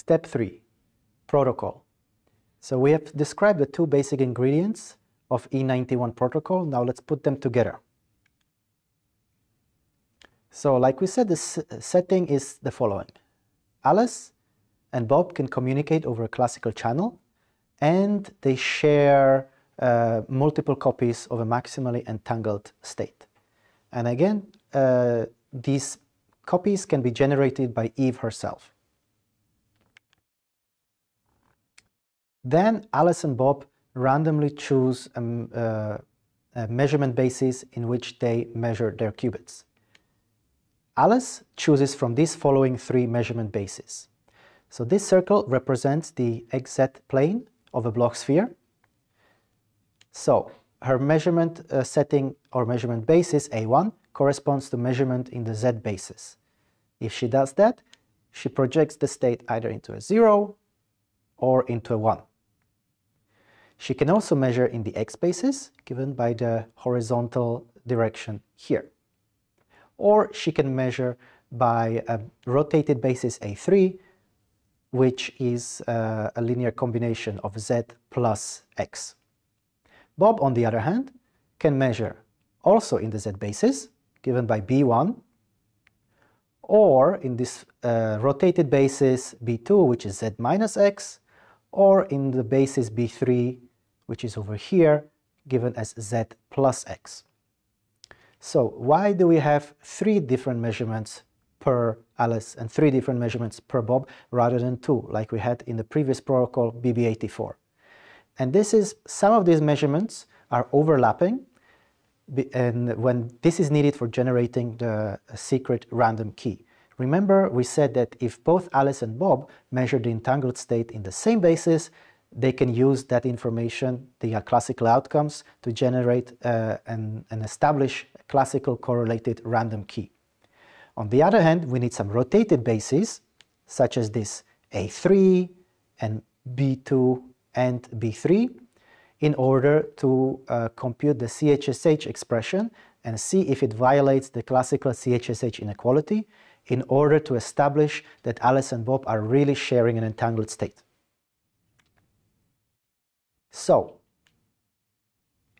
Step 3, protocol. So we have described the two basic ingredients of E91 protocol. Now let's put them together. So like we said, the setting is the following. Alice and Bob can communicate over a classical channel and they share uh, multiple copies of a maximally entangled state. And again, uh, these copies can be generated by Eve herself. Then Alice and Bob randomly choose um, uh, a measurement basis in which they measure their qubits. Alice chooses from these following three measurement bases. So this circle represents the xz plane of a Bloch sphere. So her measurement uh, setting or measurement basis A1 corresponds to measurement in the z basis. If she does that, she projects the state either into a 0 or into a 1. She can also measure in the x basis, given by the horizontal direction here. Or she can measure by a rotated basis A3, which is uh, a linear combination of z plus x. Bob, on the other hand, can measure also in the z basis, given by B1, or in this uh, rotated basis B2, which is z minus x, or in the basis B3, which is over here, given as z plus x. So why do we have three different measurements per Alice and three different measurements per Bob rather than two, like we had in the previous protocol BB84? And this is, some of these measurements are overlapping, and when this is needed for generating the secret random key. Remember, we said that if both Alice and Bob measure the entangled state in the same basis, they can use that information, the uh, classical outcomes, to generate uh, and, and establish a classical correlated random key. On the other hand, we need some rotated bases, such as this A3 and B2 and B3, in order to uh, compute the CHSH expression and see if it violates the classical CHSH inequality in order to establish that Alice and Bob are really sharing an entangled state. So,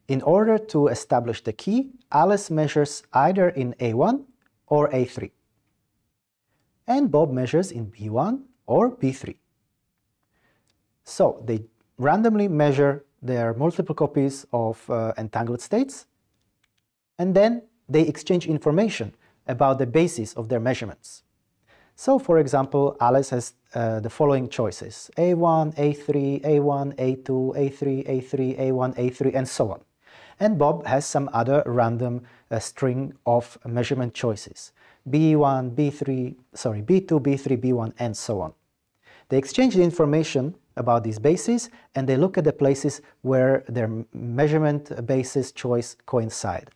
in order to establish the key, Alice measures either in A1 or A3. And Bob measures in B1 or B3. So they randomly measure their multiple copies of uh, entangled states, and then they exchange information about the basis of their measurements. So for example, Alice has uh, the following choices, A1, A3, A1, A2, A3, A3, A1, A3, and so on. And Bob has some other random uh, string of measurement choices, B1, B3, sorry, B2, B3, B1, and so on. They exchange the information about these bases and they look at the places where their measurement basis choice coincide.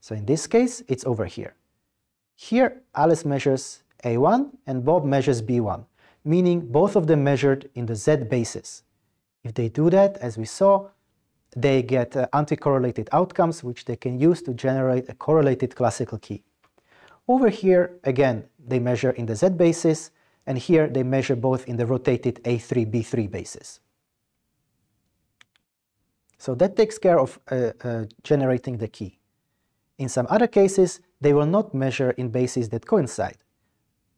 So in this case, it's over here. Here, Alice measures a1 and Bob measures B1, meaning both of them measured in the Z basis. If they do that, as we saw, they get uh, anti-correlated outcomes which they can use to generate a correlated classical key. Over here, again, they measure in the Z basis, and here they measure both in the rotated A3-B3 basis. So that takes care of uh, uh, generating the key. In some other cases, they will not measure in bases that coincide.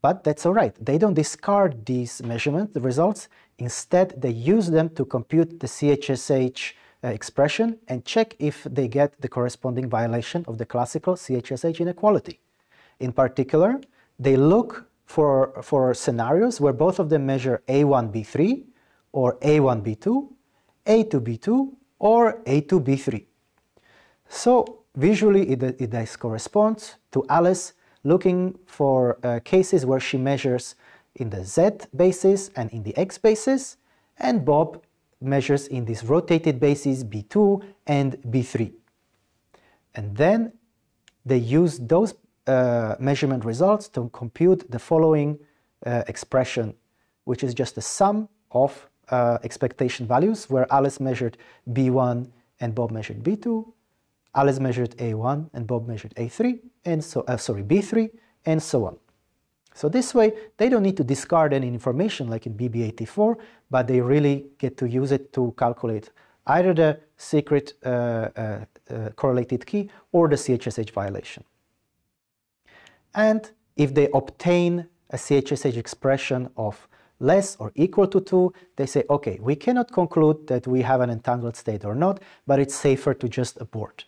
But that's all right. They don't discard these measurement the results. Instead, they use them to compute the CHSH uh, expression and check if they get the corresponding violation of the classical CHSH inequality. In particular, they look for, for scenarios where both of them measure A1B3 or A1B2, A2B2 or A2B3. So visually it, it does correspond to Alice looking for uh, cases where she measures in the z basis and in the x basis, and Bob measures in these rotated bases B2 and B3. And then they use those uh, measurement results to compute the following uh, expression, which is just the sum of uh, expectation values, where Alice measured B1 and Bob measured B2, Alice measured A1 and Bob measured A3, and so, uh, sorry, B3, and so on. So this way, they don't need to discard any information like in BB84, but they really get to use it to calculate either the secret uh, uh, uh, correlated key or the CHSH violation. And if they obtain a CHSH expression of less or equal to 2, they say, okay, we cannot conclude that we have an entangled state or not, but it's safer to just abort.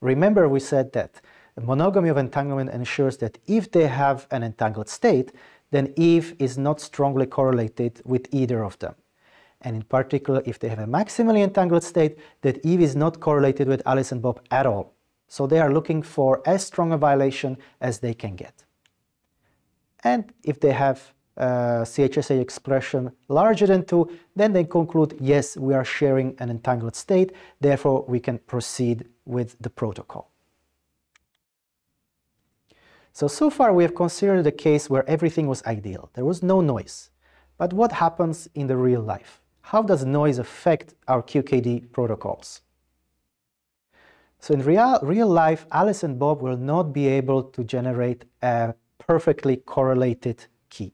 Remember we said that monogamy of entanglement ensures that if they have an entangled state, then Eve is not strongly correlated with either of them. And in particular, if they have a maximally entangled state, that Eve is not correlated with Alice and Bob at all. So they are looking for as strong a violation as they can get. And if they have uh, a CHSH expression larger than 2, then they conclude, yes, we are sharing an entangled state, therefore we can proceed with the protocol. So, so far we have considered a case where everything was ideal. There was no noise. But what happens in the real life? How does noise affect our QKD protocols? So in real, real life, Alice and Bob will not be able to generate a perfectly correlated key,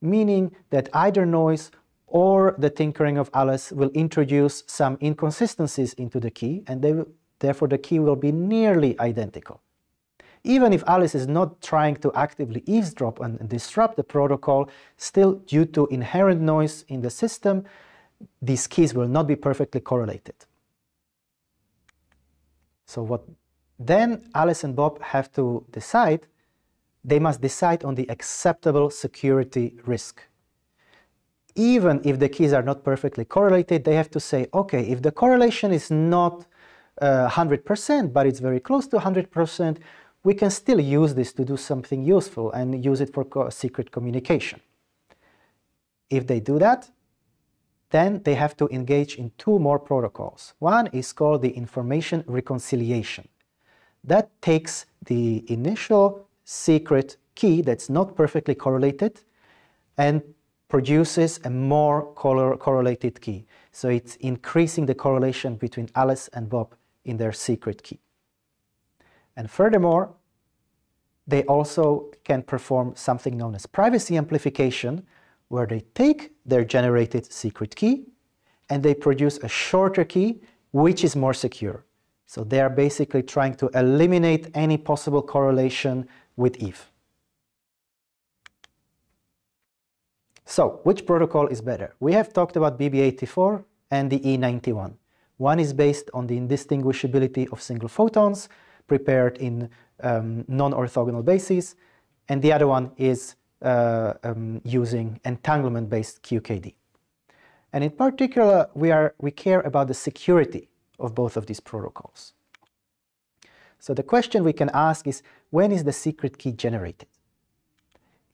meaning that either noise or the tinkering of Alice will introduce some inconsistencies into the key, and they will, therefore the key will be nearly identical. Even if Alice is not trying to actively eavesdrop and disrupt the protocol, still due to inherent noise in the system, these keys will not be perfectly correlated. So what then Alice and Bob have to decide, they must decide on the acceptable security risk. Even if the keys are not perfectly correlated, they have to say, okay, if the correlation is not Uh, 100%, but it's very close to 100%, we can still use this to do something useful and use it for co secret communication. If they do that, then they have to engage in two more protocols. One is called the information reconciliation. That takes the initial secret key that's not perfectly correlated and produces a more correlated key. So it's increasing the correlation between Alice and Bob in their secret key. And furthermore, they also can perform something known as privacy amplification, where they take their generated secret key and they produce a shorter key which is more secure. So they are basically trying to eliminate any possible correlation with Eve. So, which protocol is better? We have talked about BB84 and the E91. One is based on the indistinguishability of single photons prepared in um, non-orthogonal bases, and the other one is uh, um, using entanglement-based QKD. And in particular, we, are, we care about the security of both of these protocols. So the question we can ask is, when is the secret key generated?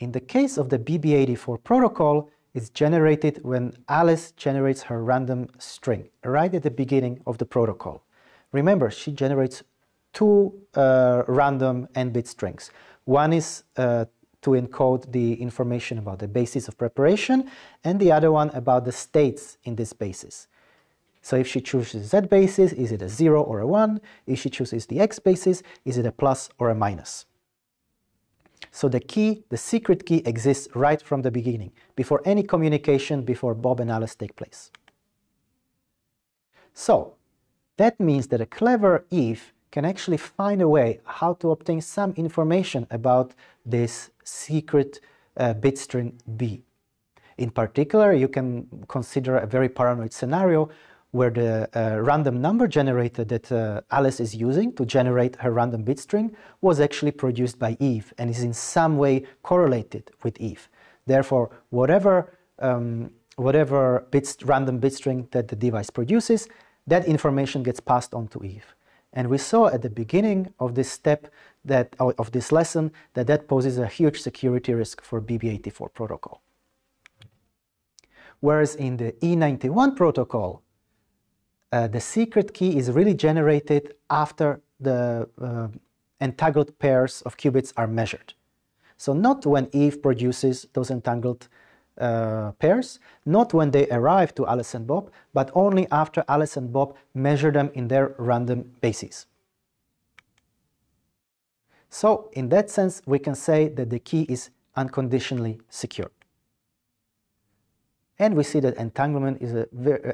In the case of the BB84 protocol, it's generated when Alice generates her random string, right at the beginning of the protocol. Remember, she generates two uh, random n-bit strings. One is uh, to encode the information about the basis of preparation, and the other one about the states in this basis. So if she chooses Z basis, is it a 0 or a 1? If she chooses the X basis, is it a plus or a minus? So the key, the secret key exists right from the beginning, before any communication before Bob and Alice take place. So that means that a clever Eve can actually find a way how to obtain some information about this secret uh, bit string B. In particular, you can consider a very paranoid scenario where the uh, random number generator that uh, Alice is using to generate her random bit string was actually produced by Eve and is in some way correlated with Eve. Therefore, whatever, um, whatever bit, random bit string that the device produces, that information gets passed on to Eve. And we saw at the beginning of this step that of this lesson that that poses a huge security risk for BB84 protocol. Whereas in the E91 protocol, uh, the secret key is really generated after the uh, entangled pairs of qubits are measured. So not when Eve produces those entangled uh, pairs, not when they arrive to Alice and Bob, but only after Alice and Bob measure them in their random bases. So in that sense, we can say that the key is unconditionally secure. And we see that entanglement is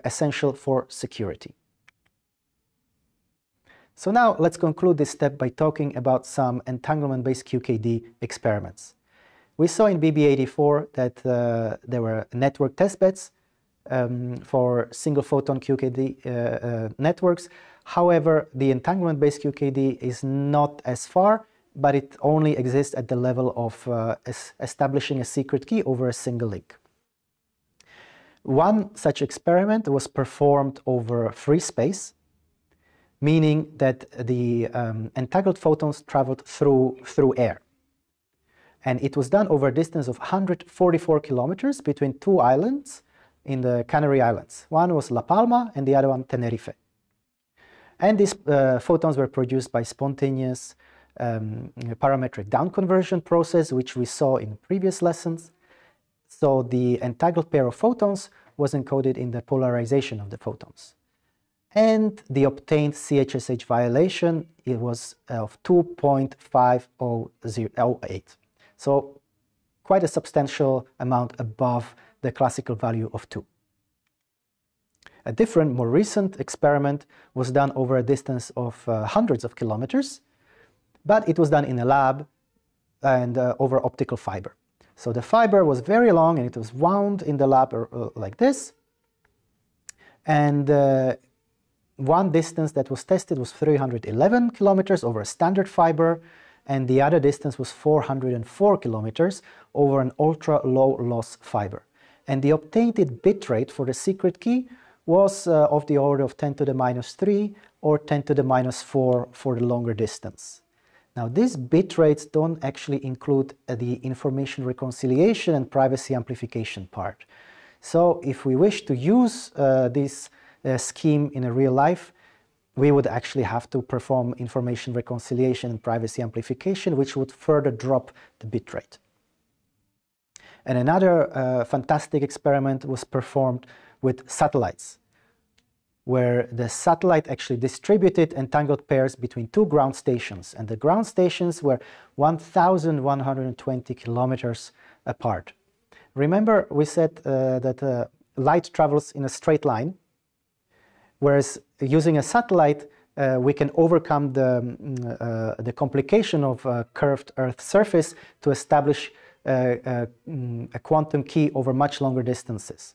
essential for security. So now let's conclude this step by talking about some entanglement-based QKD experiments. We saw in BB84 that uh, there were network testbeds um, for single photon QKD uh, uh, networks. However, the entanglement-based QKD is not as far, but it only exists at the level of uh, establishing a secret key over a single link. One such experiment was performed over free space, meaning that the um, entangled photons traveled through, through air. And it was done over a distance of 144 kilometers between two islands in the Canary Islands. One was La Palma and the other one Tenerife. And these uh, photons were produced by spontaneous um, parametric down conversion process, which we saw in previous lessons. So the entangled pair of photons was encoded in the polarization of the photons. And the obtained CHSH violation it was of 2.5008. So quite a substantial amount above the classical value of 2. A different, more recent experiment was done over a distance of uh, hundreds of kilometers, but it was done in a lab and uh, over optical fiber. So the fiber was very long and it was wound in the lab uh, like this. And uh, one distance that was tested was 311 kilometers over a standard fiber and the other distance was 404 kilometers over an ultra low loss fiber. And the obtained bit rate for the secret key was uh, of the order of 10 to the minus 3 or 10 to the minus 4 for the longer distance. Now these bit rates don't actually include uh, the information reconciliation and privacy amplification part. So if we wish to use uh, this uh, scheme in a real life, we would actually have to perform information reconciliation and privacy amplification, which would further drop the bit rate. And another uh, fantastic experiment was performed with satellites where the satellite actually distributed entangled pairs between two ground stations, and the ground stations were 1,120 kilometers apart. Remember, we said uh, that uh, light travels in a straight line, whereas using a satellite, uh, we can overcome the, mm, uh, the complication of a curved Earth surface to establish uh, uh, mm, a quantum key over much longer distances.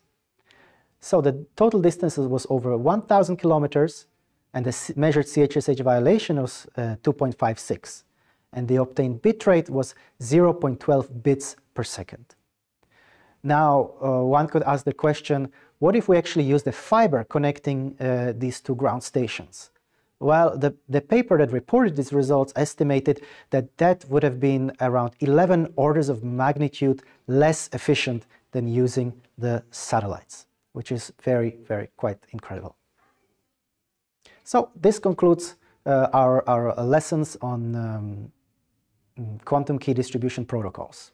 So the total distance was over 1,000 kilometers, and the measured CHSH violation was uh, 2.56. And the obtained bit rate was 0.12 bits per second. Now, uh, one could ask the question, what if we actually use the fiber connecting uh, these two ground stations? Well, the, the paper that reported these results estimated that that would have been around 11 orders of magnitude less efficient than using the satellites which is very, very quite incredible. So this concludes uh, our, our lessons on um, quantum key distribution protocols.